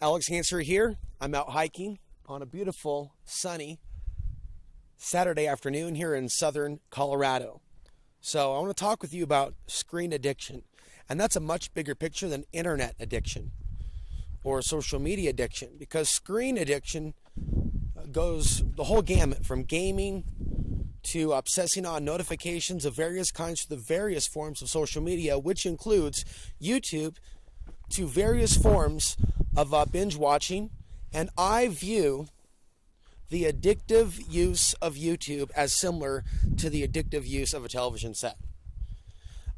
Alex Ansary here. I'm out hiking on a beautiful, sunny Saturday afternoon here in southern Colorado. So, I want to talk with you about screen addiction. And that's a much bigger picture than internet addiction or social media addiction because screen addiction goes the whole gamut from gaming to obsessing on notifications of various kinds to the various forms of social media, which includes YouTube, to various forms of uh, binge watching. And I view the addictive use of YouTube as similar to the addictive use of a television set.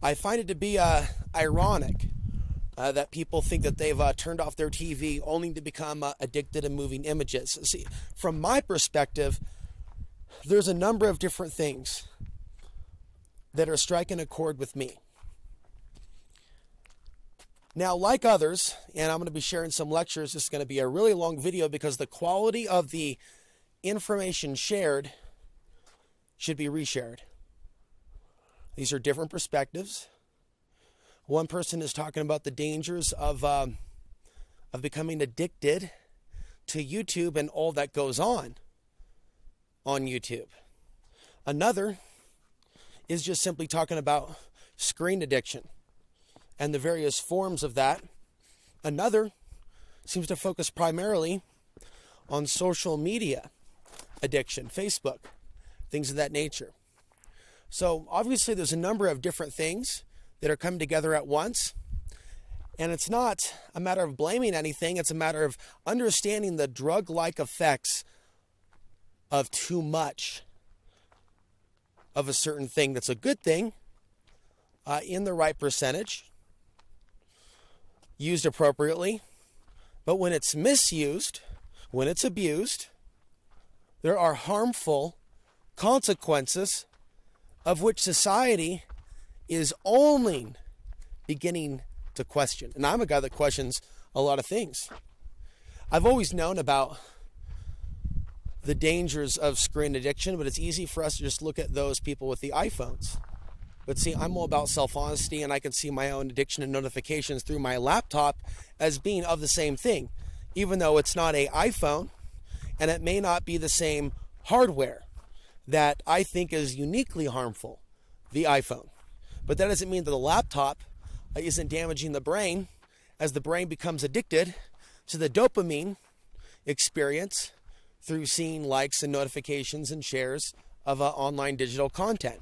I find it to be uh, ironic uh, that people think that they've uh, turned off their TV only to become uh, addicted to moving images. See, from my perspective, there's a number of different things that are striking a chord with me. Now, like others, and I'm going to be sharing some lectures, this is going to be a really long video because the quality of the information shared should be reshared. These are different perspectives. One person is talking about the dangers of um, of becoming addicted to YouTube and all that goes on on YouTube. Another is just simply talking about screen addiction and the various forms of that. Another seems to focus primarily on social media addiction, Facebook, things of that nature. So, obviously, there's a number of different things that are coming together at once. And it's not a matter of blaming anything, it's a matter of understanding the drug like effects of too much of a certain thing that's a good thing uh, in the right percentage, used appropriately. But when it's misused, when it's abused, there are harmful consequences of which society is only beginning to question. And I'm a guy that questions a lot of things. I've always known about the dangers of screen addiction, but it's easy for us to just look at those people with the iPhones. But see, I'm all about self honesty, and I can see my own addiction and notifications through my laptop as being of the same thing, even though it's not a iPhone and it may not be the same hardware that I think is uniquely harmful, the iPhone. But that doesn't mean that the laptop isn't damaging the brain as the brain becomes addicted to the dopamine experience through seeing likes and notifications and shares of uh, online digital content.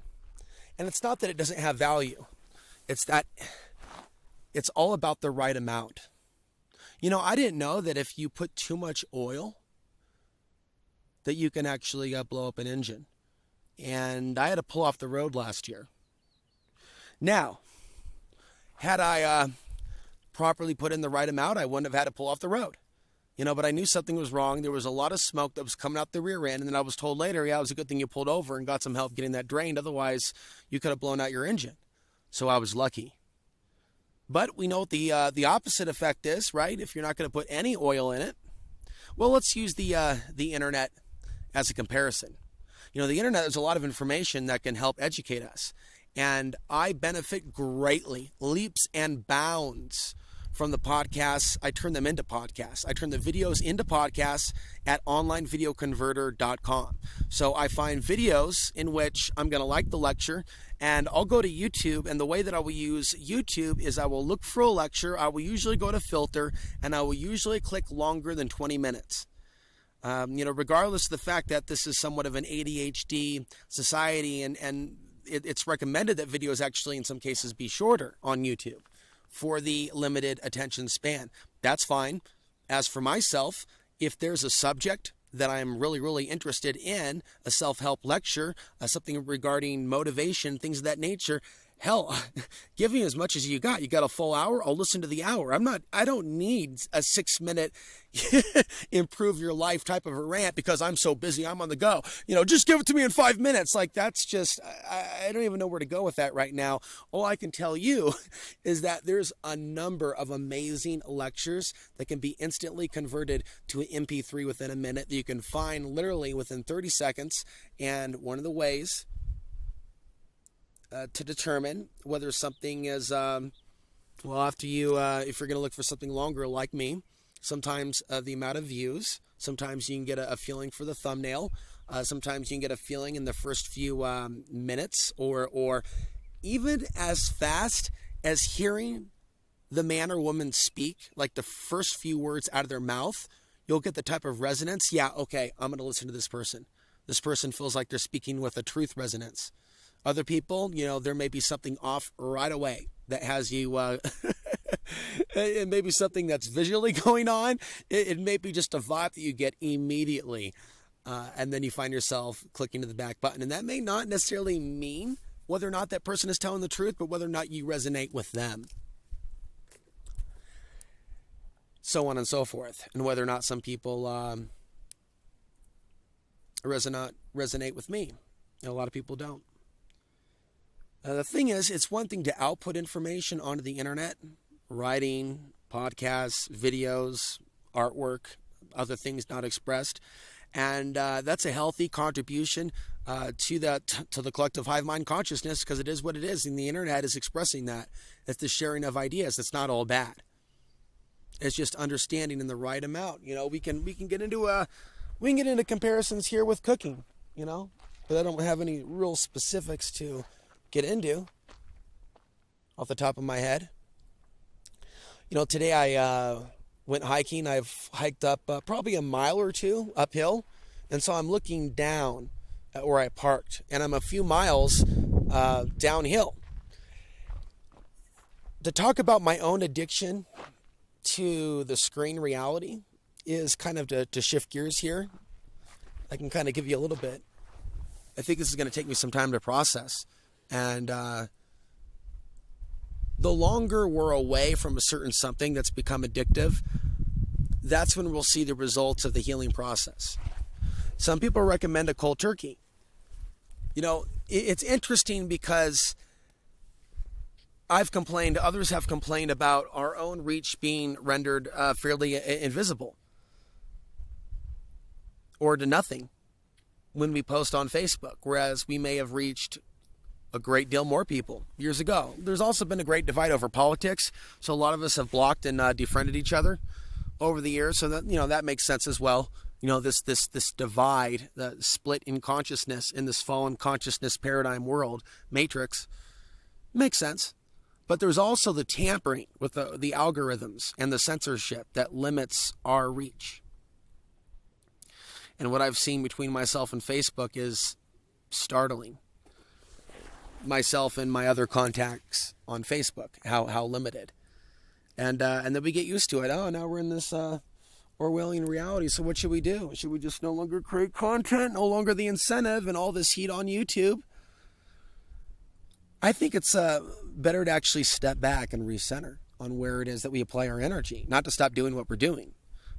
And it's not that it doesn't have value, it's that it's all about the right amount. You know, I didn't know that if you put too much oil, that you can actually uh, blow up an engine. And I had to pull off the road last year. Now, had I uh, properly put in the right amount, I wouldn't have had to pull off the road you know, but I knew something was wrong. There was a lot of smoke that was coming out the rear end, and then I was told later, yeah, it was a good thing you pulled over and got some help getting that drained. Otherwise, you could have blown out your engine. So I was lucky. But we know what the uh, the opposite effect is, right? If you're not going to put any oil in it, well, let's use the uh, the internet as a comparison. You know, the internet is a lot of information that can help educate us, and I benefit greatly, leaps and bounds from the podcasts. I turn them into podcasts. I turn the videos into podcasts at onlinevideoconverter.com. So I find videos in which I'm going to like the lecture and I'll go to YouTube. And the way that I will use YouTube is I will look for a lecture. I will usually go to filter and I will usually click longer than 20 minutes. Um, you know, regardless of the fact that this is somewhat of an ADHD society and, and it, it's recommended that videos actually in some cases be shorter on YouTube for the limited attention span. That's fine. As for myself, if there's a subject that I'm really, really interested in, a self help lecture, uh, something regarding motivation, things of that nature, hell, give me as much as you got. You got a full hour? I'll listen to the hour. I'm not, I don't need a six minute improve your life type of a rant because I'm so busy. I'm on the go. You know, just give it to me in five minutes. Like, that's just, I, I don't even know where to go with that right now. All I can tell you is that there's a number of amazing lectures that can be instantly converted to an MP3 within a minute that you can find literally within 30 seconds. And one of the ways uh, to determine whether something is, um, well, after you, uh, if you're going to look for something longer like me, sometimes uh, the amount of views, sometimes you can get a, a feeling for the thumbnail, uh, sometimes you can get a feeling in the first few um, minutes, or or even as fast as hearing the man or woman speak, like the first few words out of their mouth, you'll get the type of resonance. Yeah, okay, I'm going to listen to this person. This person feels like they're speaking with a truth resonance. Other people, you know, there may be something off right away that has you. Uh, it may be something that's visually going on. It, it, may be just a vibe that you get immediately. Uh, and then you find yourself clicking to the back button. And that may not necessarily mean whether or not that person is telling the truth, but whether or not you resonate with them. So on and so forth. And whether or not some people um, resonate, resonate with me. And a lot of people don't. Uh, the thing is, it's one thing to output information onto the internet, writing, podcasts, videos, artwork, other things not expressed, and uh, that's a healthy contribution uh, to that to the collective hive mind consciousness because it is what it is, and the internet is expressing that. It's the sharing of ideas. It's not all bad. It's just understanding in the right amount. You know, we can we can get into a we can get into comparisons here with cooking. You know, but I don't have any real specifics to get into off the top of my head. You know, today I uh, went hiking. I've hiked up uh, probably a mile or two uphill, and so I'm looking down at where I parked, and I'm a few miles uh, downhill. To talk about my own addiction to the screen reality is kind of to, to shift gears here. I can kind of give you a little bit. I think this is going to take me some time to process. And uh, the longer we're away from a certain something that's become addictive, that's when we'll see the results of the healing process. Some people recommend a cold turkey. You know, it's interesting because I've complained, others have complained about our own reach being rendered uh, fairly invisible or to nothing when we post on Facebook, whereas we may have reached a great deal more people years ago. There's also been a great divide over politics, so a lot of us have blocked and uh, defriended each other over the years. So that you know that makes sense as well. You know this this this divide, the split in consciousness in this fallen consciousness paradigm world matrix makes sense. But there's also the tampering with the, the algorithms and the censorship that limits our reach. And what I've seen between myself and Facebook is startling myself and my other contacts on Facebook, how how limited, and uh, and then we get used to it. Oh, now we're in this uh, Orwellian reality. So what should we do? Should we just no longer create content, no longer the incentive, and all this heat on YouTube? I think it's uh, better to actually step back and recenter on where it is that we apply our energy, not to stop doing what we're doing.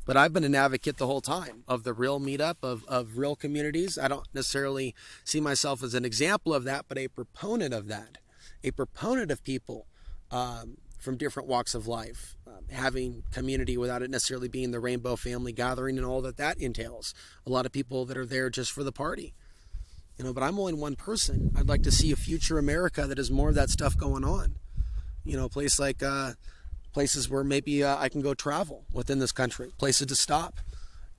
But I've been an advocate the whole time of the real meetup, of, of real communities. I don't necessarily see myself as an example of that, but a proponent of that, a proponent of people um, from different walks of life, um, having community without it necessarily being the rainbow family gathering and all that that entails. A lot of people that are there just for the party. You know, but I'm only one person. I'd like to see a future America that has more of that stuff going on. You know, a place like uh, places where maybe uh, I can go travel within this country, places to stop.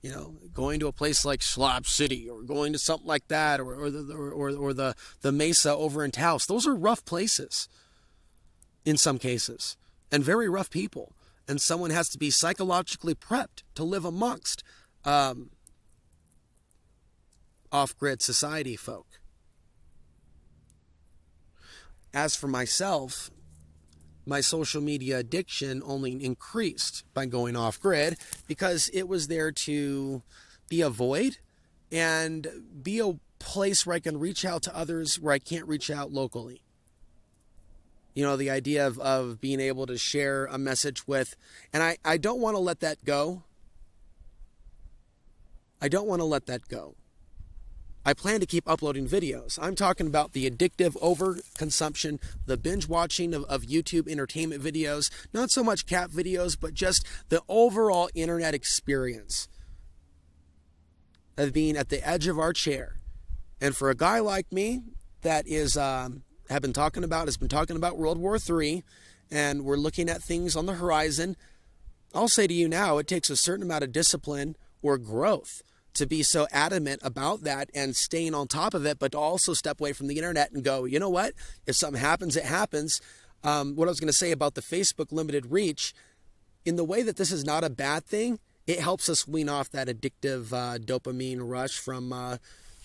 You know, going to a place like Slab City or going to something like that, or or the or, or the the Mesa over in Taos. Those are rough places. In some cases, and very rough people, and someone has to be psychologically prepped to live amongst um, off-grid society folk. As for myself, my social media addiction only increased by going off grid because it was there to be a void and be a place where I can reach out to others where I can't reach out locally. You know, the idea of, of being able to share a message with, and I, I don't want to let that go. I don't want to let that go. I plan to keep uploading videos. I'm talking about the addictive overconsumption, the binge watching of, of YouTube entertainment videos, not so much cat videos, but just the overall internet experience of being at the edge of our chair. And for a guy like me that is um, have been talking about has been talking about World War III, and we're looking at things on the horizon. I'll say to you now, it takes a certain amount of discipline or growth to be so adamant about that and staying on top of it, but to also step away from the internet and go, you know what? If something happens, it happens. Um, what I was going to say about the Facebook limited reach, in the way that this is not a bad thing, it helps us wean off that addictive uh, dopamine rush from uh,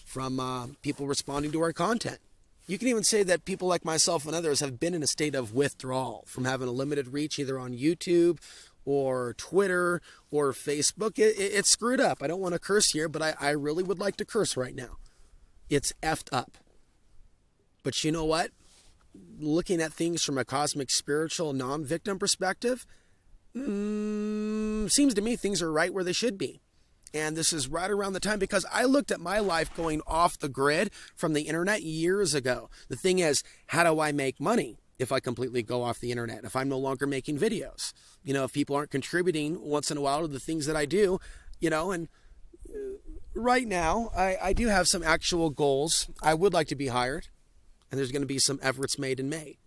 from uh, people responding to our content. You can even say that people like myself and others have been in a state of withdrawal from having a limited reach either on YouTube or Twitter or Facebook. It, it, it's screwed up. I don't want to curse here, but I, I really would like to curse right now. It's effed up. But you know what? Looking at things from a cosmic, spiritual, non victim perspective, mm, seems to me things are right where they should be. And this is right around the time because I looked at my life going off the grid from the internet years ago. The thing is, how do I make money if I completely go off the internet? If I'm no longer making videos? You know, if people aren't contributing once in a while to the things that I do, you know, and uh, right now I, I do have some actual goals. I would like to be hired, and there's going to be some efforts made in May.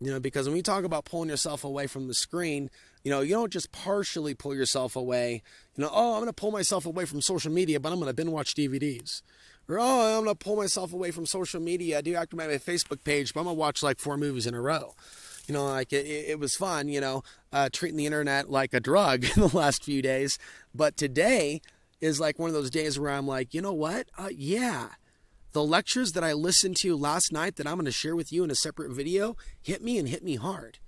You know, because when we talk about pulling yourself away from the screen, you know, you don't just partially pull yourself away. You know, oh, I'm going to pull myself away from social media, but I'm going to binge watch DVDs. Oh, I'm to pull myself away from social media. I do activate my Facebook page, but I'm to watch like four movies in a row. You know, like it, it was fun, you know, uh, treating the internet like a drug in the last few days. But today is like one of those days where I'm like, you know what? Uh, yeah the lectures that I listened to last night that I'm to share with you in a separate video hit me and hit me hard.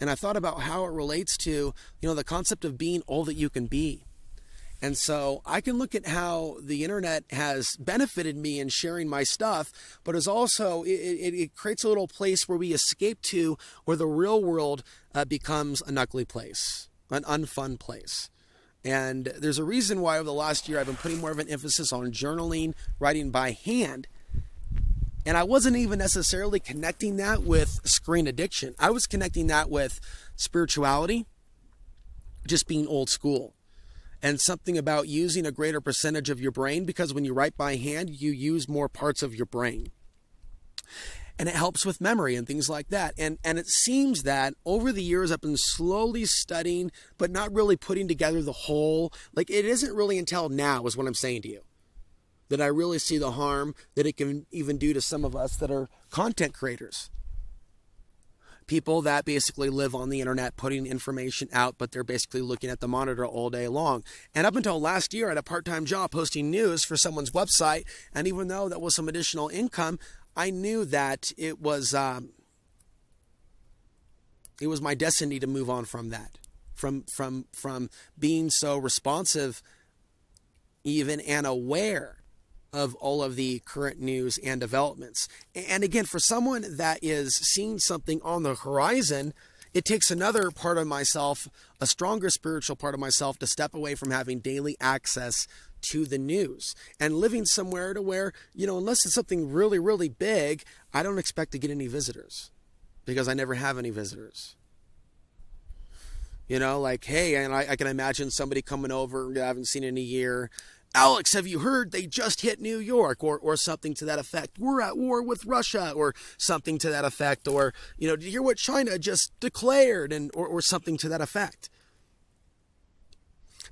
And I thought about how it relates to, you know, the concept of being all that you can be. And so I can look at how the internet has benefited me in sharing my stuff, but is also it, it, it, creates a little place where we escape to where the real world uh, becomes a knuckly place, an unfun place. And there's a reason why over the last year I've been putting more of an emphasis on journaling, writing by hand. And I wasn't even necessarily connecting that with screen addiction. I was connecting that with spirituality, just being old school, and something about using a greater percentage of your brain because when you write by hand, you use more parts of your brain and it helps with memory and things like that. And and it seems that over the years I've been slowly studying, but not really putting together the whole. Like it isn't really until now is what I'm saying to you that I really see the harm that it can even do to some of us that are content creators. People that basically live on the internet putting information out, but they're basically looking at the monitor all day long. And up until last year, I had a part time job posting news for someone's website. And even though that was some additional income, I knew that it was um, it was my destiny to move on from that, from from from being so responsive, even and aware of all of the current news and developments. And again, for someone that is seeing something on the horizon, it takes another part of myself, a stronger spiritual part of myself, to step away from having daily access to the news and living somewhere to where, you know, unless it's something really, really big, I don't expect to get any visitors because I never have any visitors. You know, like, hey, and I, I can imagine somebody coming over I haven't seen in a year. Alex, have you heard they just hit New York or, or something to that effect? We're at war with Russia or something to that effect. Or, you know, did you hear what China just declared and or, or something to that effect?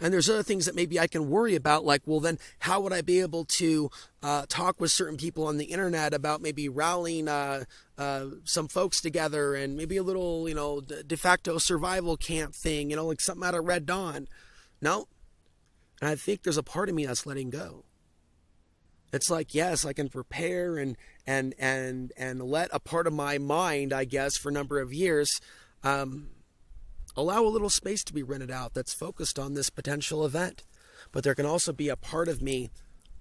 And there's other things that maybe I can worry about, like, well, then how would I be able to uh, talk with certain people on the internet about maybe rallying uh, uh, some folks together and maybe a little, you know, de facto survival camp thing, you know, like something out of Red Dawn? No. And I think there's a part of me that's letting go. It's like, yes, I can prepare and and and and let a part of my mind, I guess, for a number of years. Um, allow a little space to be rented out that's focused on this potential event. But there can also be a part of me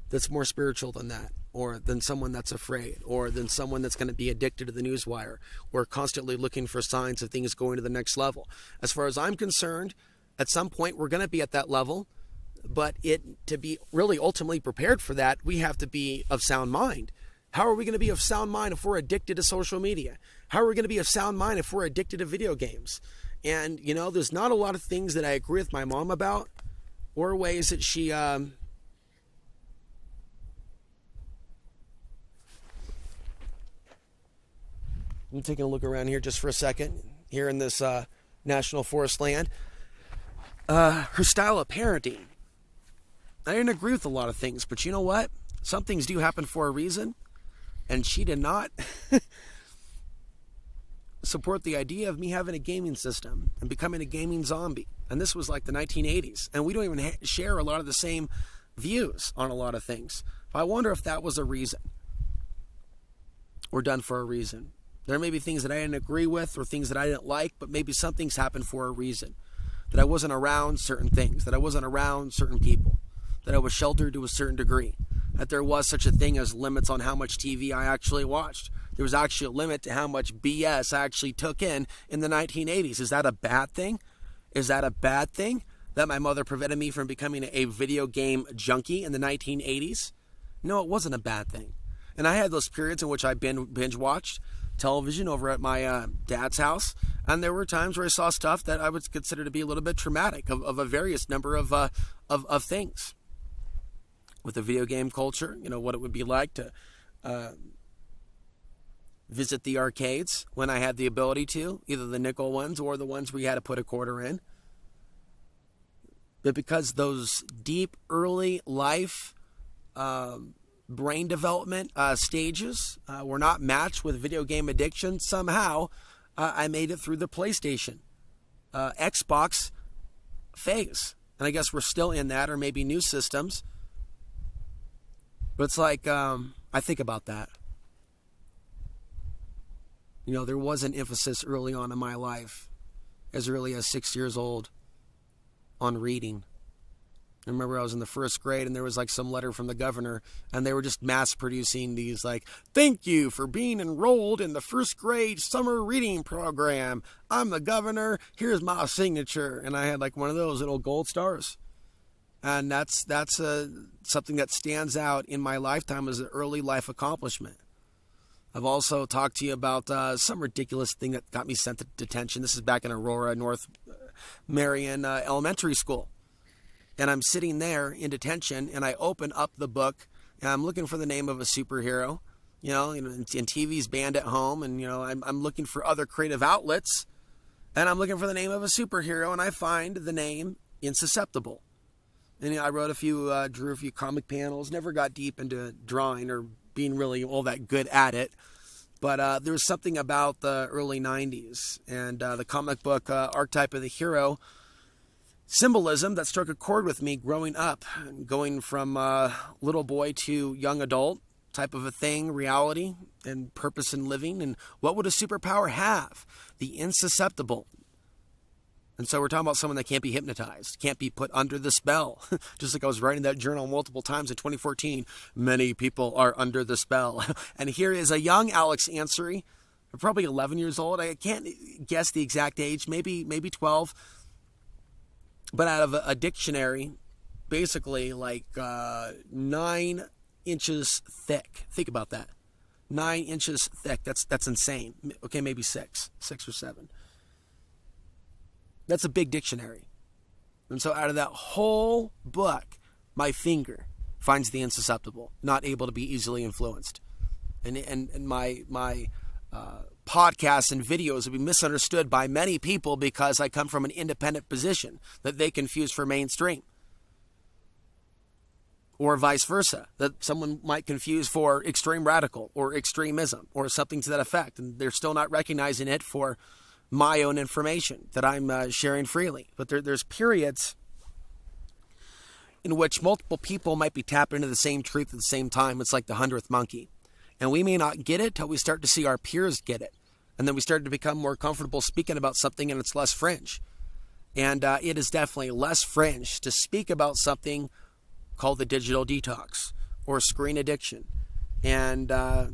that's more spiritual than that, or than someone that's afraid, or than someone that's going to be addicted to the newswire, or constantly looking for signs of things going to the next level. As far as I'm concerned, at some point we're going to be at that level, but it to be really ultimately prepared for that, we have to be of sound mind. How are we going to be of sound mind if we're addicted to social media? How are we going to be of sound mind if we're addicted to video games? And, you know, there's not a lot of things that I agree with my mom about or ways that she. Um, I'm taking a look around here just for a second, here in this uh, national forest land. Uh, her style of parenting. I didn't agree with a lot of things, but you know what? Some things do happen for a reason, and she did not support the idea of me having a gaming system and becoming a gaming zombie. And this was like the 1980s, and we don't even ha- share a lot of the same views on a lot of things. I wonder if that was a reason. We're done for a reason. There may be things that I didn't agree with or things that I didn't like, but maybe something's happened for a reason. That I wasn't around certain things, that I wasn't around certain people, that I was sheltered to a certain degree, that there was such a thing as limits on how much TV I actually watched. There was actually a limit to how much BS I actually took in in the 1980s. Is that a bad thing? Is that a bad thing? That my mother prevented me from becoming a video game junkie in the 1980s? No, it wasn't a bad thing. And I had those periods in which I binge watched television over at my uh, dad's house. And there were times where I saw stuff that I would consider to be a little bit traumatic of, of a various number of, uh, of, of things. With the video game culture, you know, what it would be like to uh, visit the arcades when I had the ability to, either the nickel ones or the ones where you had to put a quarter in. But because those deep, early life um, brain development uh, stages uh, were not matched with video game addiction, somehow uh, I made it through the PlayStation, uh, Xbox phase. And I guess we're still in that, or maybe new systems. But it's like, um, I think about that. You know, there was an emphasis early on in my life, as early as six years old, on reading. I remember I was in the first grade and there was like some letter from the governor and they were just mass producing these like, thank you for being enrolled in the first grade summer reading program. I'm the governor. Here's my signature. And I had like one of those little gold stars. And that's, that's uh, something that stands out in my lifetime as an early life accomplishment. I've also talked to you about uh, some ridiculous thing that got me sent to detention. This is back in Aurora, North Marion uh, Elementary School and I'm sitting there in detention, and I open up the book, and I'm looking for the name of a superhero, you know, and, TV's banned at home, and you know, I'm, I'm looking for other creative outlets, and I'm looking for the name of a superhero, and I find the name Insusceptible. And I wrote a few, uh, drew a few comic panels, never got deep into drawing or being really all that good at it. But uh, there was something about the early 90s and uh, the comic book uh, archetype of the hero symbolism that struck a chord with me growing up, going from uh, little boy to young adult type of a thing, reality and purpose in living. And what would a superpower have? The insusceptible. And so we're talking about someone that can't be hypnotized, can't be put under the spell. Just like I was writing that journal multiple times in 2014, many people are under the spell. and here is a young Alex Ansary, probably 11 years old. I can't guess the exact age, maybe maybe 12 but out of a, dictionary, basically like uh, nine inches thick. Think about that. Nine inches thick. That's that's insane. Okay, maybe six, six or seven. That's a big dictionary. And so out of that whole book, my finger finds the insusceptible, not able to be easily influenced. And and, and my my uh, podcasts and videos will be misunderstood by many people because I come from an independent position that they confuse for mainstream. Or vice versa, that someone might confuse for extreme radical or extremism or something to that effect, and they're still not recognizing it for my own information that I'm uh, sharing freely. But there, there's periods in which multiple people might be tapping into the same truth at the same time. It's like the hundredth monkey. And we may not get it till we start to see our peers get it. And then we start to become more comfortable speaking about something and it's less fringe. And uh, it is definitely less fringe to speak about something called the digital detox or screen addiction and uh,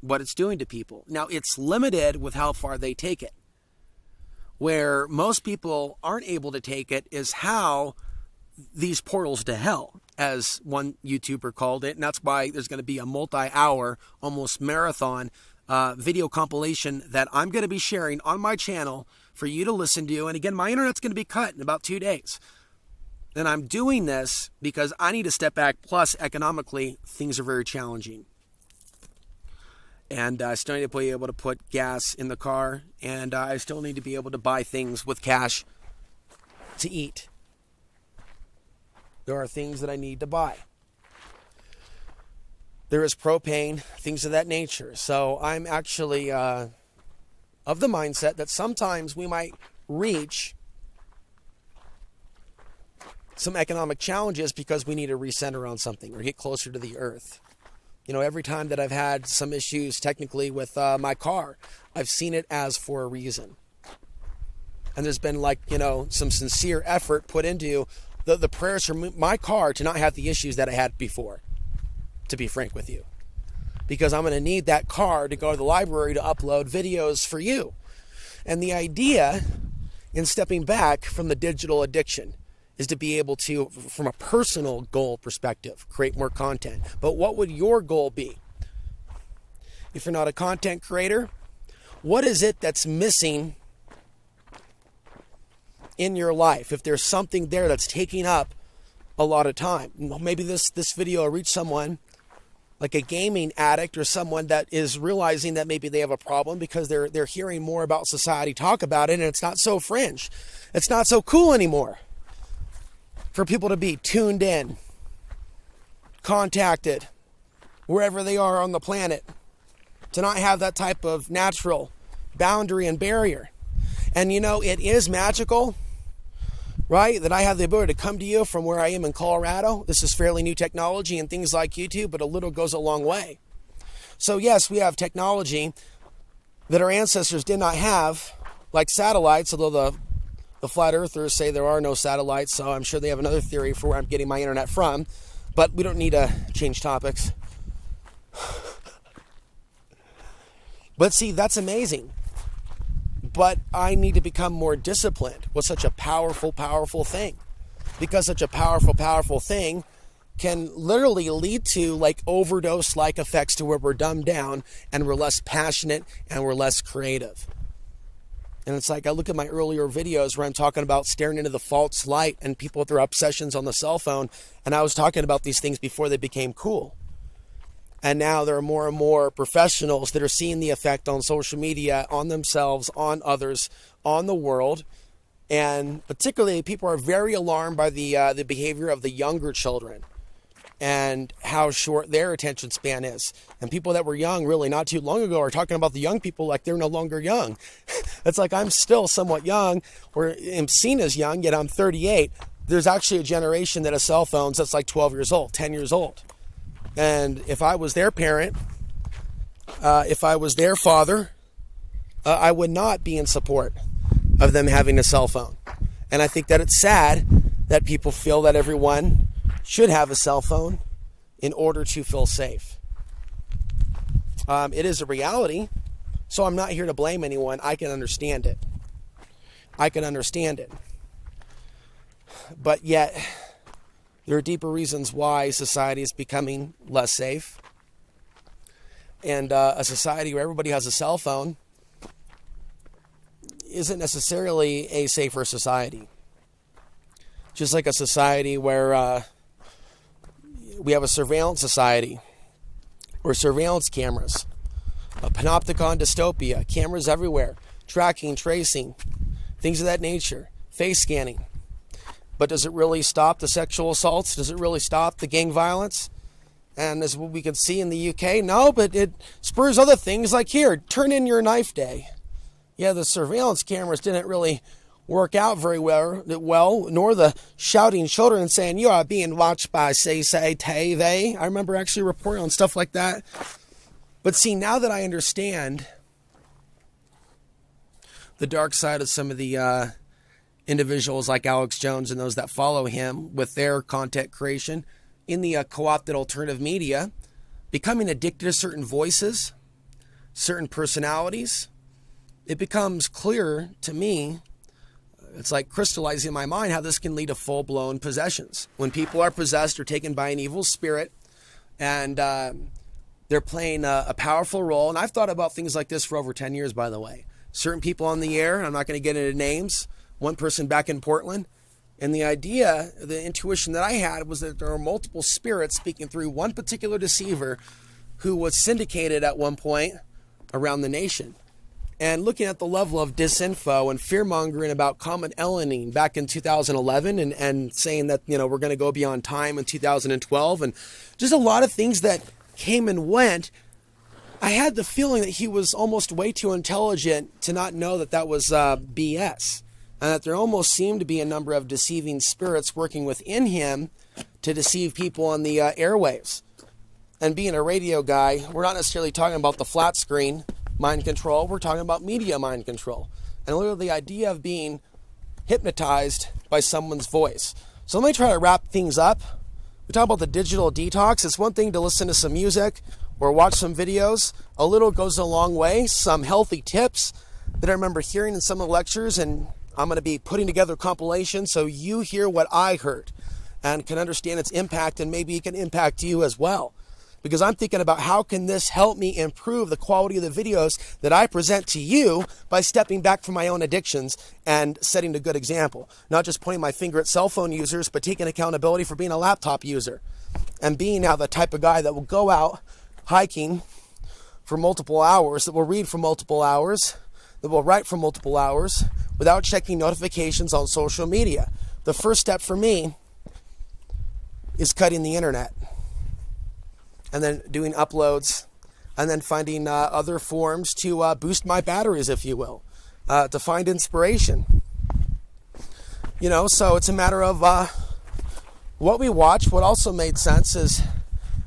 what it's doing to people. Now, it's limited with how far they take it. Where most people aren't able to take it is how these portals to hell, as one YouTuber called it. And that's why there's going to be a multi hour, almost marathon uh, video compilation that I'm going to be sharing on my channel for you to listen to. And again, my internet's going to be cut in about two days. And I'm doing this because I need to step back. Plus, economically, things are very challenging. And I still need to be able to put gas in the car, and uh, I still need to be able to buy things with cash to eat. There are things that I need to buy. There is propane, things of that nature. So I'm actually uh, of the mindset that sometimes we might reach some economic challenges because we need to recenter on something or get closer to the earth. You know, every time that I've had some issues technically with uh, my car, I've seen it as for a reason. And there's been like, you know, some sincere effort put into the, the prayers for my car to not have the issues that I had before, to be frank with you. Because I'm going to need that car to go to the library to upload videos for you. And the idea in stepping back from the digital addiction is to be able to, from a personal goal perspective, create more content. But what would your goal be? If you're not a content creator, what is it that's missing in your life? If there's something there that's taking up a lot of time, maybe this this video will reach someone like a gaming addict or someone that is realizing that maybe they have a problem because they're they're hearing more about society talk about it and it's not so fringe. It's not so cool anymore for people to be tuned in, contacted, wherever they are on the planet, to not have that type of natural boundary and barrier. And you know, it is magical, right? That I have the ability to come to you from where I am in Colorado. This is fairly new technology and things like YouTube, but a little goes a long way. So, yes, we have technology that our ancestors did not have, like satellites, although the the flat earthers say there are no satellites, so I'm sure they have another theory for where I'm getting my internet from. But we don't need to change topics. but see, that's amazing. But I need to become more disciplined with such a powerful, powerful thing. Because such a powerful, powerful thing can literally lead to like overdose like effects to where we're dumbed down and we're less passionate and we're less creative. And it's like I look at my earlier videos where I'm talking about staring into the false light and people with their obsessions on the cell phone. And I was talking about these things before they became cool. And now there are more and more professionals that are seeing the effect on social media, on themselves, on others, on the world. And particularly, people are very alarmed by the, uh, the behavior of the younger children and how short their attention span is. And people that were young really not too long ago are talking about the young people like they're no longer young. it's like I'm still somewhat young or am seen as young, yet I'm 38. There's actually a generation that has cell phones that's like 12 years old, 10 years old. And if I was their parent, uh, if I was their father, uh, I would not be in support of them having a cell phone. And I think that it's sad that people feel that everyone should have a cell phone in order to feel safe. Um, it is a reality, so I'm not here to blame anyone. I can understand it. I can understand it. But yet, there are deeper reasons why society is becoming less safe. And uh, a society where everybody has a cell phone isn't necessarily a safer society. Just like a society where uh, we have a surveillance society or surveillance cameras, a panopticon dystopia, cameras everywhere, tracking, tracing, things of that nature, face scanning. But does it really stop the sexual assaults? Does it really stop the gang violence? And as we can see in the UK, no, but it spurs other things like here, turn in your knife day. Yeah, the surveillance cameras didn't really work out very well, well, nor the shouting children saying, You are being watched by say, say, tay, they. I remember actually reporting on stuff like that. But see, now that I understand the dark side of some of the uh, individuals like Alex Jones and those that follow him with their content creation in the uh, co opted alternative media, becoming addicted to certain voices, certain personalities, it becomes clear to me it's like crystallizing in my mind how this can lead to full blown possessions. When people are possessed or taken by an evil spirit and uh, they're playing a, a, powerful role. And I've thought about things like this for over 10 years, by the way. Certain people on the air, I'm not going to get into names, one person back in Portland. And the idea, the intuition that I had was that there are multiple spirits speaking through one particular deceiver who was syndicated at one point around the nation. And looking at the level of disinfo and fear mongering about comet Elenin back in 2011 and, and saying that, you know, we're going to go beyond time in 2012 and just a lot of things that came and went. I had the feeling that he was almost way too intelligent to not know that that was uh, BS and that there almost seemed to be a number of deceiving spirits working within him to deceive people on the uh, airwaves. And being a radio guy, we're not necessarily talking about the flat screen mind control, we're talking about media mind control. And literally the idea of being hypnotized by someone's voice. So let me try to wrap things up. We talk about the digital detox. It's one thing to listen to some music or watch some videos. A little goes a long way. Some healthy tips that I remember hearing in some of the lectures and I'm going to be putting together a compilation so you hear what I heard and can understand its impact and maybe it can impact you as well. Because I'm thinking about how can this help me improve the quality of the videos that I present to you by stepping back from my own addictions and setting a good example. Not just pointing my finger at cell phone users, but taking accountability for being a laptop user and being now the type of guy that will go out hiking for multiple hours, that will read for multiple hours, that will write for multiple hours, without checking notifications on social media. The first step for me is cutting the internet and then doing uploads and then finding uh, other forms to uh, boost my batteries, if you will, uh, to find inspiration. You know, so it's a matter of uh, what we watch. What also made sense is,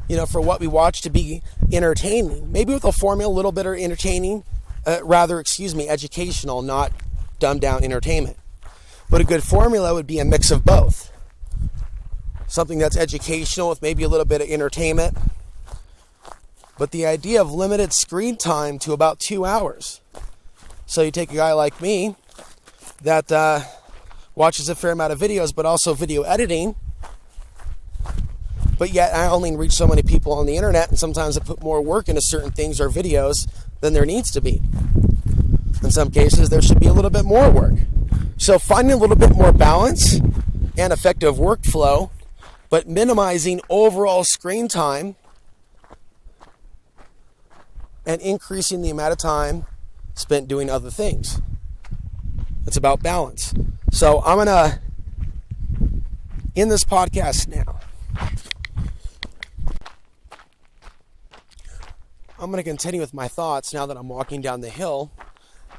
you know, for what we watch to be entertaining, maybe with a formula a little bit of entertaining, uh, rather, excuse me, educational, not dumbed down entertainment. But a good formula would be a mix of both. Something that's educational with maybe a little bit of entertainment. But the idea of limited screen time to about two hours. So you take a guy like me that uh, watches a fair amount of videos, but also video editing. But yet I only reach so many people on the internet, and sometimes I put more work into certain things or videos than there needs to be. In some cases, there should be a little bit more work. So, finding a little bit more balance and effective workflow, but minimizing overall screen time and increasing the amount of time spent doing other things. It's about balance. So, I'm going to end this podcast now. I'm going to continue with my thoughts now that I'm walking down the hill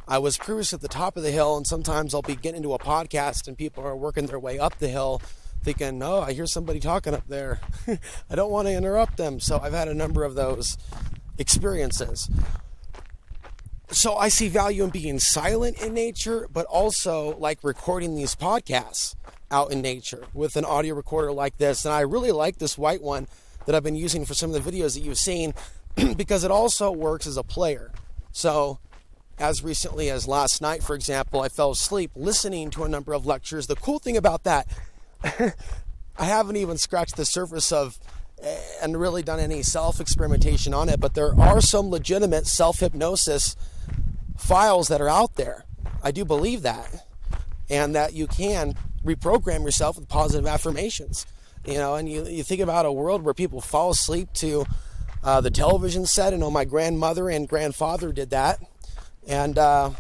I was previously at the top of the hill, and sometimes I'll be getting into a podcast and people are working their way up the hill thinking, oh, I hear somebody talking up there. I don't want to interrupt them. So I've had a number of those experiences. So I see value in being silent in nature, but also like recording these podcasts out in nature with an audio recorder like this. And I really like this white one that I've been using for some of the videos that you've seen because it also works as a player. So as recently as last night, for example, I fell asleep listening to a number of lectures. The cool thing about that, I haven't even scratched the surface of and really done any self experimentation on it, but there are some legitimate self hypnosis files that are out there. I do believe that. And that you can reprogram yourself with positive affirmations. You know, and you, you think about a world where people fall asleep to uh, the television set. I know my grandmother and grandfather did that and uh,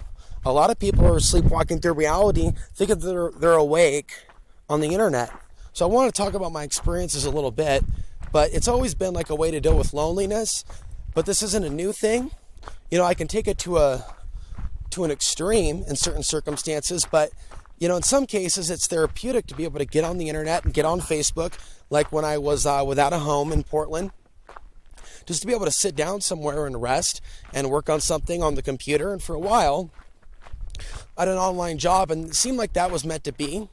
a lot of people are sleepwalking through reality, thinking they're, they're awake on the internet. So I want to talk about my experiences a little bit, but it's always been like a way to deal with loneliness. But this isn't a new thing. You know, I can take it to a to an extreme in certain circumstances, but you know, in some cases, it's therapeutic to be able to get on the internet and get on Facebook, like when I was uh, without a home in Portland just to be able to sit down somewhere and rest and work on something on the computer. And for a while, I had an online job, and it seemed like that was meant to be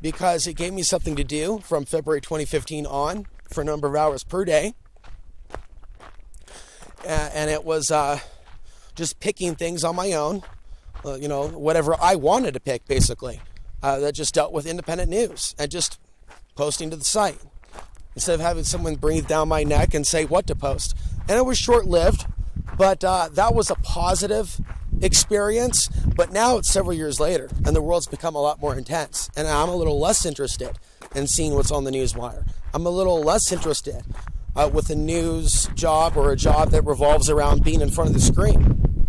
because it gave me something to do from February 2015 on for a number of hours per day. And it was uh, just picking things on my own, uh, you know, whatever I wanted to pick, basically, uh, that just dealt with independent news and just posting to the site instead of having someone breathe down my neck and say what to post. And it was short lived, but uh, that was a positive experience. But now it's several years later, and the world's become a lot more intense. And I'm a little less interested in seeing what's on the news wire. I'm a little less interested uh, with a news job or a job that revolves around being in front of the screen.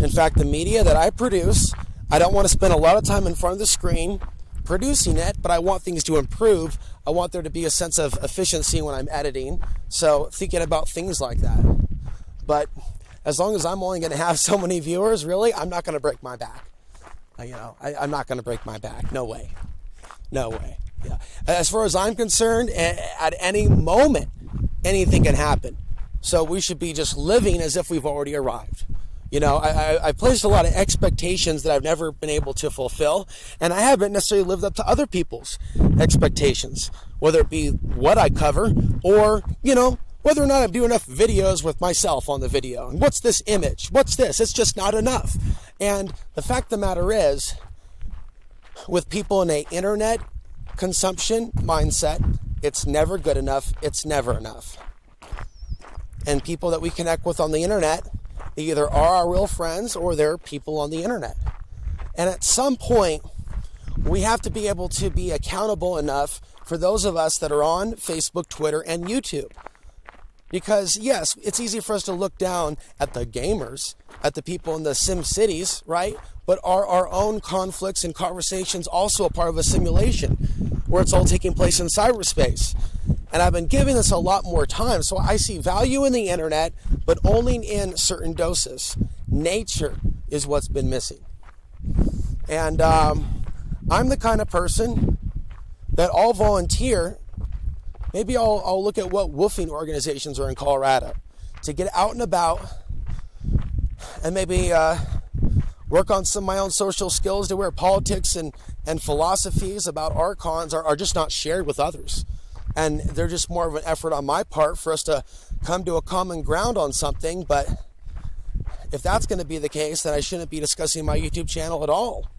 In fact, the media that I produce, I don't want to spend a lot of time in front of the screen producing it, but I want things to improve. I want there to be a sense of efficiency when I'm editing. So, thinking about things like that. But as long as I'm only going to have so many viewers, really, I'm not going to break my back. Uh, you know, I, I'm not going to break my back. No way. No way. As far as I'm concerned, at any moment, anything can happen. So we should be just living as if we've already arrived. You know, I, I, I, placed a lot of expectations that I've never been able to fulfill, and I haven't necessarily lived up to other people's expectations, whether it be what I cover or, you know, whether or not I'm doing enough videos with myself on the video. And what's this image? What's this? It's just not enough. And the fact of the matter is, with people in a internet consumption mindset, it's never good enough. It's never enough. And people that we connect with on the internet they either are our real friends or they're people on the internet. And at some point, we have to be able to be accountable enough for those of us that are on Facebook, Twitter, and YouTube. Because, yes, it's easy for us to look down at the gamers, at the people in the sim cities, right? But are our own conflicts and conversations also a part of a simulation where it's all taking place in cyberspace? And I've been giving this a lot more time. So I see value in the internet, but only in certain doses. Nature is what's been missing. And um, I'm the kind of person that I'll volunteer. Maybe I'll, I'll look at what WWOOFing organizations are in Colorado to get out and about and maybe uh, work on some of my own social skills to where politics and, and philosophies about archons are, are just not shared with others and they're just more of an effort on my part for us to come to a common ground on something. But if that's going to be the case, then I shouldn't be discussing my YouTube channel at all.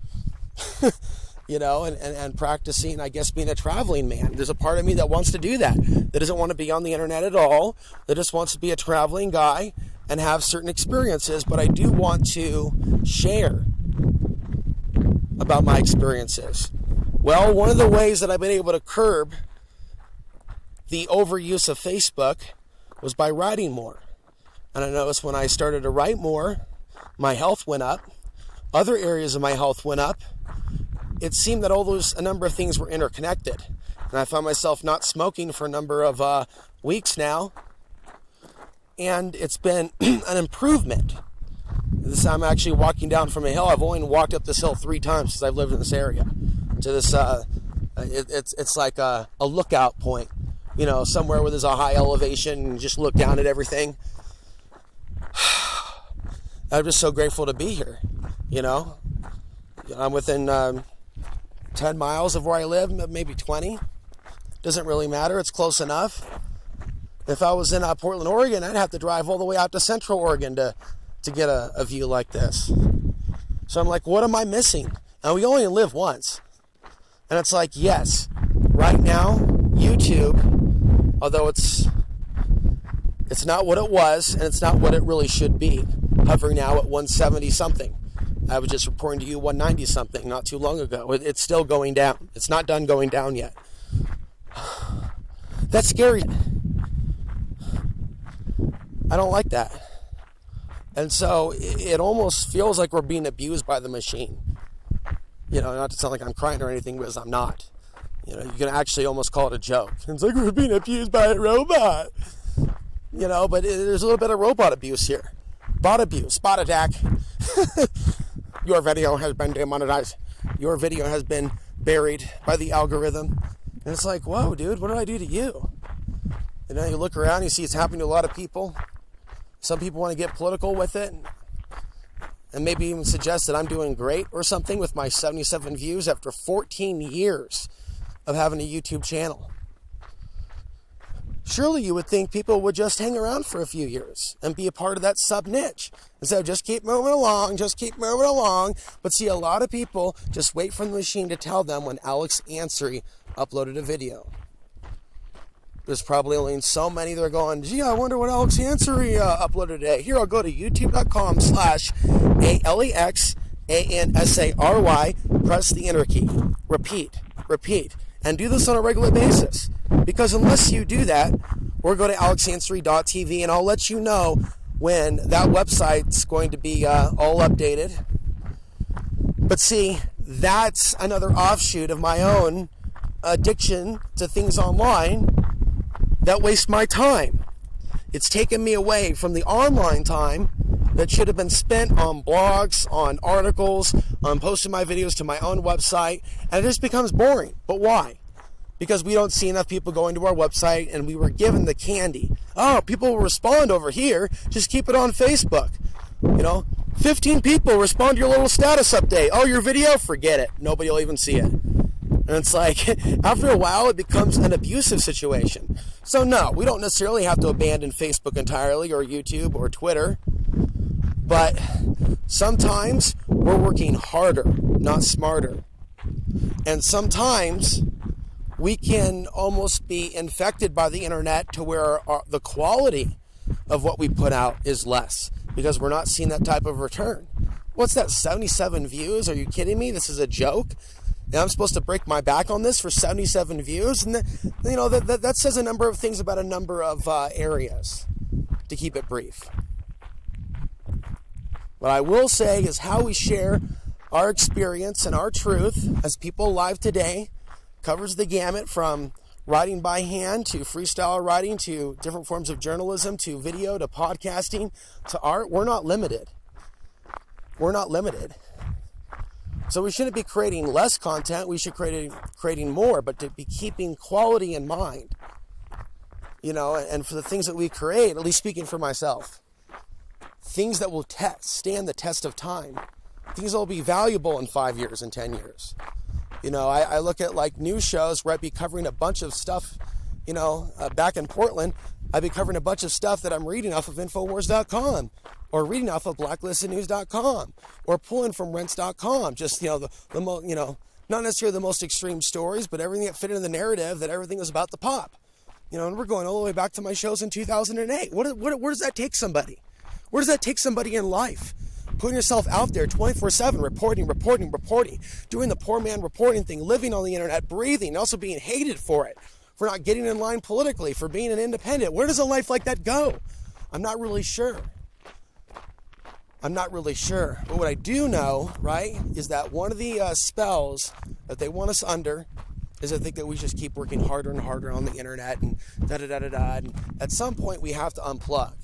you know, and, and, and practicing, I guess, being a traveling man. There's a part of me that wants to do that, that doesn't want to be on the internet at all, that just wants to be a traveling guy and have certain experiences, but I do want to share about my experiences. Well, one of the ways that I've been able to curb the overuse of Facebook was by writing more. And I noticed when I started to write more, my health went up. Other areas of my health went up. It seemed that all those, a number of things were interconnected. And I found myself not smoking for a number of uh, weeks now. And it's been an improvement. This I'm actually walking down from a hill. I've only walked up this hill three times since I've lived in this area. To this, uh, it, it's it's like a, a lookout point you know, somewhere where there's a high elevation and just look down at everything. I'm just so grateful to be here, you know. I'm within um, 10 miles of where I live, maybe 20. Doesn't really matter, it's close enough. If I was in uh, Portland, Oregon, I'd have to drive all the way out to Central Oregon to, to get a, a view like this. So I'm like, what am I missing? And we only live once. And it's like, yes, right now, YouTube although it's it's not what it was and it's not what it really should be hovering now at 170 something i was just reporting to you 190 something not too long ago it's still going down it's not done going down yet that's scary i don't like that and so it almost feels like we're being abused by the machine you know not to sound like i'm crying or anything because i'm not you know, you can actually almost call it a joke. It's like we're being abused by a robot. You know, but it, there's a little bit of robot abuse here. Bot abuse, bot attack. Your video has been demonetized. Your video has been buried by the algorithm. And it's like, whoa, dude, what did I do to you? And then you look around, you see it's happening to a lot of people. Some people want to get political with it and maybe even suggest that I'm doing great or something with my 77 views after 14 years of having a YouTube channel. Surely you would think people would just hang around for a few years and be a part of that sub niche. And so just keep moving along, just keep moving along. But see, a lot of people just wait for the machine to tell them when Alex Ansary uploaded a video. There's probably only so many that are going, gee, I wonder what Alex Ansary uh, uploaded today. Here, I'll go to youtube.com slash A-L-E-X-A-N-S-A-R-Y, press the enter key. Repeat, repeat and do this on a regular basis. Because unless you do that, or go to alexansary.tv and I'll let you know when that website's going to be uh, all updated. But see, that's another offshoot of my own addiction to things online that waste my time. It's taken me away from the online time that should have been spent on blogs, on articles, on posting my videos to my own website, and it just becomes boring. But why? Because we don't see enough people going to our website and we were given the candy. Oh, people will respond over here, just keep it on Facebook. You know, 15 people respond to your little status update. Oh, your video? Forget it. Nobody will even see it. And it's like, after a while, it becomes an abusive situation. So, no, we don't necessarily have to abandon Facebook entirely or YouTube or Twitter. But sometimes we're working harder, not smarter. And sometimes we can almost be infected by the internet to where our, the quality of what we put out is less because we're not seeing that type of return. What's that, 77 views? Are you kidding me? This is a joke? And I'm supposed to break my back on this for 77 views? And, the, you know, that, that, that, says a number of things about a number of uh, areas, to keep it brief. What I will say is how we share our experience and our truth as people alive today covers the gamut from writing by hand to freestyle writing to different forms of journalism to video to podcasting to art. We're not limited. We're not limited. So we shouldn't be creating less content. We should create creating more, but to be keeping quality in mind. You know, and for the things that we create, at least speaking for myself, things that will test, stand the test of time, things that will be valuable in five years and ten years. You know, I, I look at like news shows where I'd be covering a bunch of stuff, you know, uh, back in Portland, I'd be covering a bunch of stuff that I'm reading off of Infowars.com or reading off of blacklistednews.com or pulling from rense.com. Just, you know, the, the you know, not necessarily the most extreme stories, but everything that fit into the narrative that everything was about the pop. You know, and we're going all the way back to my shows in 2008. What, what, where does that take somebody? Where does that take somebody in life? putting yourself out there 24 7, reporting, reporting, reporting, doing the poor man reporting thing, living on the internet, breathing, also being hated for it, for not getting in line politically, for being an independent. Where does a life like that go? I'm not really sure. I'm not really sure. But what I do know, right, is that one of the uh, spells that they want us under is I think that we just keep working harder and harder on the internet and da da da da da. And at some point, we have to unplug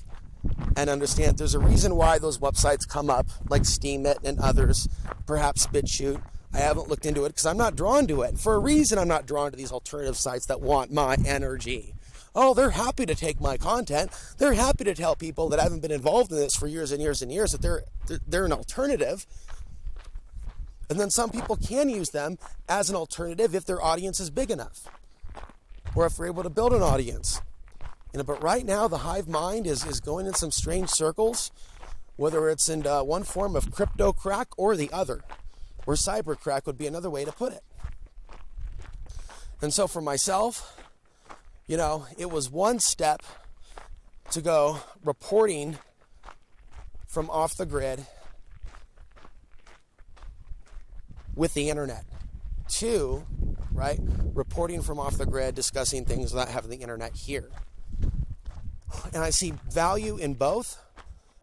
and understand there's a reason why those websites come up, like Steemit and others, perhaps BitChute. I haven't looked into it because I'm not drawn to it. For a reason, I'm not drawn to these alternative sites that want my energy. Oh, they're happy to take my content. They're happy to tell people that I haven't been involved in this for years and years and years that they're they're an alternative. And then some people can use them as an alternative if their audience is big enough, or if they're able to build an audience. You know, but right now the hive mind is, is going in some strange circles, whether it's in uh, one form of crypto crack or the other, or cyber crack would be another way to put it. And so for myself, you know, it was one step to go reporting from off the grid with the internet. Two, right, reporting from off the grid, discussing things without having the internet here and I see value in both.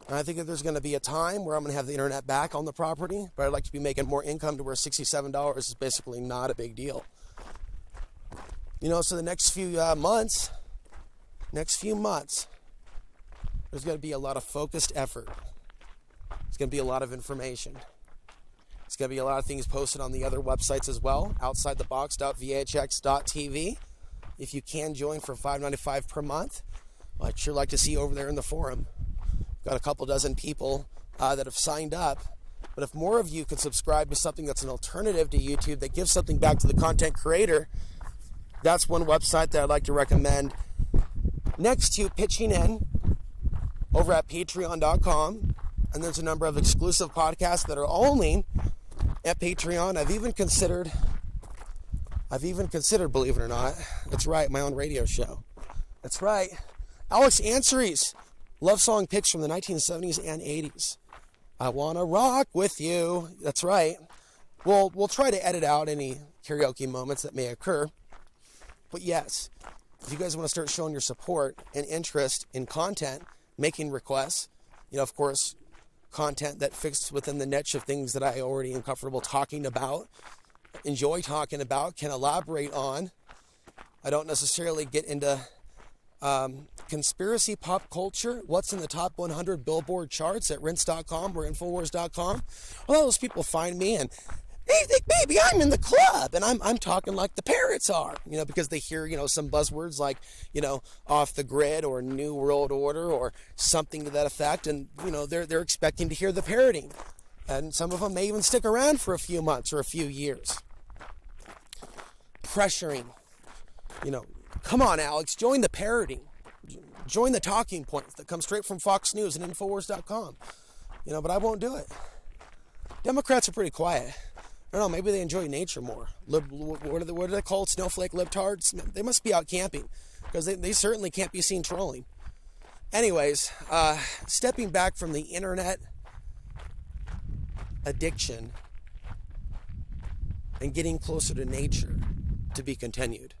And I think that there's going to be a time where I'm going to have the internet back on the property, but I'd like to be making more income to where $67 is basically not a big deal. You know, so the next few uh, months, next few months, there's going to be a lot of focused effort. It's going to be a lot of information. It's going to be a lot of things posted on the other websites as well, outsidethebox.vhx.tv. If you can join for $5.95 per month, I'd sure like to see you over there in the forum. Got a couple dozen people uh, that have signed up. But if more of you could subscribe to something that's an alternative to YouTube that gives something back to the content creator, that's one website that I'd like to recommend. Next to pitching in over at patreon.com. And there's a number of exclusive podcasts that are only at Patreon. I've even considered, I've even considered, believe it or not, that's right, my own radio show. That's right. Alex Ansary's love song picks from the 1970s and 80s. I wanna rock with you. That's right. We'll we'll try to edit out any karaoke moments that may occur. But yes, if you guys want to start showing your support and interest in content, making requests, you know, of course, content that fits within the niche of things that I already am comfortable talking about, enjoy talking about, can elaborate on. I don't necessarily get into um, conspiracy pop culture, what's in the top 100 billboard charts at rense.com or infowars.com. Well, those people find me and they think, maybe I'm in the club and I'm, I'm talking like the parrots are, you know, because they hear, you know, some buzzwords like, you know, off the grid or new world order or something to that effect. And, you know, they're, they're expecting to hear the parroting. And some of them may even stick around for a few months or a few years. Pressuring, you know, come on, Alex, join the parroting. Join the talking points that come straight from Fox News and Infowars.com. You know, but I won't do it. Democrats are pretty quiet. I don't know, maybe they enjoy nature more. Lib, what, are they, what are they called? Snowflake libtards? They must be out camping because they, they certainly can't be seen trolling. Anyways, uh, stepping back from the internet addiction and getting closer to nature to be continued.